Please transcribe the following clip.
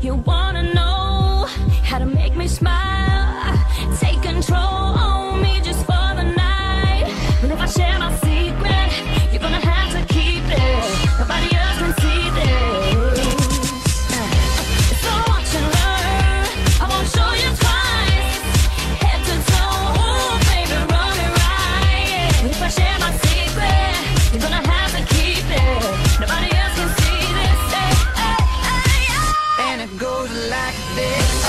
You wanna know how to make me smile? Take control. like this.